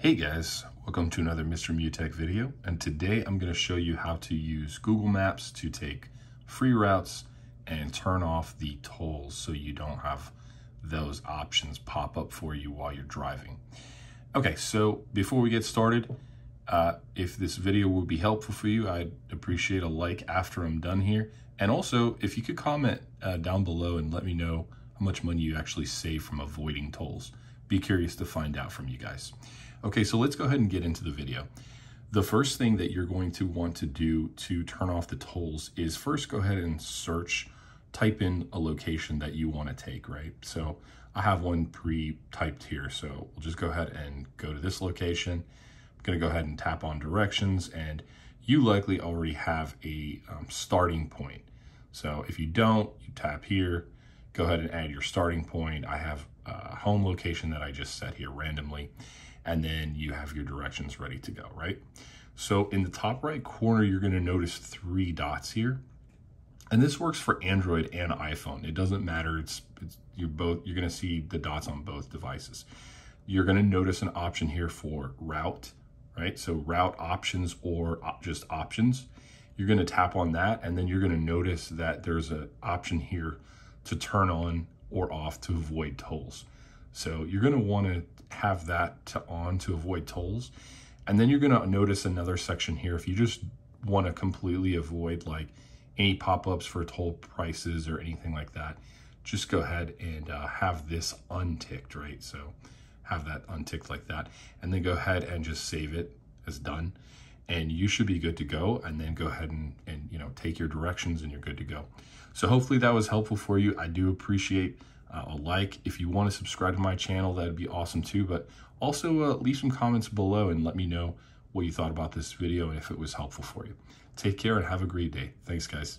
Hey guys, welcome to another Mr. Mew Tech video. And today I'm gonna show you how to use Google Maps to take free routes and turn off the tolls so you don't have those options pop up for you while you're driving. Okay, so before we get started, uh, if this video would be helpful for you, I'd appreciate a like after I'm done here. And also, if you could comment uh, down below and let me know how much money you actually save from avoiding tolls. Be curious to find out from you guys. Okay, so let's go ahead and get into the video. The first thing that you're going to want to do to turn off the tolls is first go ahead and search, type in a location that you want to take, right? So I have one pre-typed here, so we'll just go ahead and go to this location. I'm gonna go ahead and tap on directions and you likely already have a um, starting point. So if you don't, you tap here, go ahead and add your starting point. I have a home location that I just set here randomly and then you have your directions ready to go, right? So in the top right corner, you're gonna notice three dots here. And this works for Android and iPhone. It doesn't matter, it's, it's you're both, you're gonna see the dots on both devices. You're gonna notice an option here for route, right? So route options or just options. You're gonna tap on that and then you're gonna notice that there's an option here to turn on or off to avoid tolls. So you're gonna wanna have that to on to avoid tolls. And then you're gonna notice another section here. If you just wanna completely avoid like any pop-ups for toll prices or anything like that, just go ahead and uh, have this unticked, right? So have that unticked like that. And then go ahead and just save it as done. And you should be good to go. And then go ahead and, and you know take your directions and you're good to go. So hopefully that was helpful for you. I do appreciate uh, a like. If you want to subscribe to my channel, that'd be awesome too. But also uh, leave some comments below and let me know what you thought about this video and if it was helpful for you. Take care and have a great day. Thanks, guys.